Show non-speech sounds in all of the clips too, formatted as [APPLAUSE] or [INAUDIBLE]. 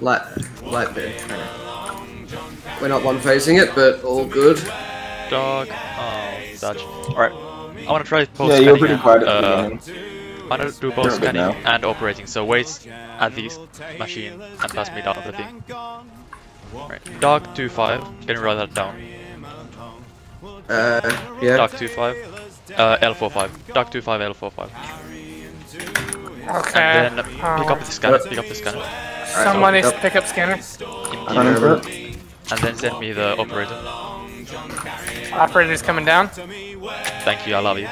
Light, light bit. We're not one facing it, but all good. Dog. Oh, dodge. Alright. I wanna try both Yeah, you were scanning pretty and, quiet at the uh. I wanna do You're both scanning and operating, so wait at this machine and pass me down the thing. Right. Dog 2-5. Can you write that down? Uh, yeah. Dog 2-5. Uh, L45. Dog 2-5, L45. Okay. And then pick up the scanner, pick up the scanner. Someone needs to pick up scanner. Running for it. And then send me the operator. Operator's coming down. Thank you, I love you.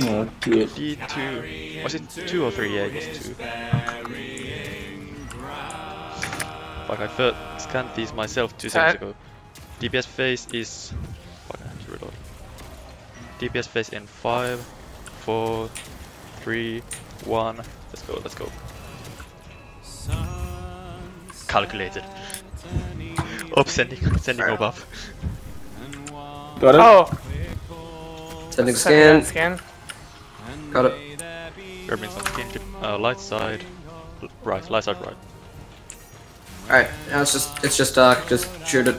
Oh, good. D2. Was it 2 or 3? Yeah, it was 2. Fuck, I first scanned these myself 2 seconds ago. DPS phase is. Fuck, I have to reload. DPS phase in 5, 4, 3, 1. Let's go, let's go. Calculated. Up, sending, [LAUGHS] sending Ob up. Got it? Oh, Sending scan. scan. Scan. Got it. Urban's on skin, uh, light side, right, light side right. Alright, now it's just it's just dark. Just shoot it.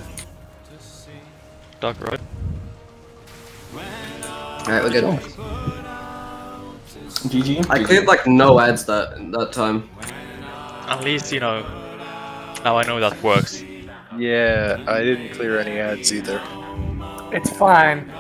Dark right. Alright, we're good. GG. I cleared like no ads that that time. At least, you know, now I know that works. Yeah, I didn't clear any ads either. It's fine.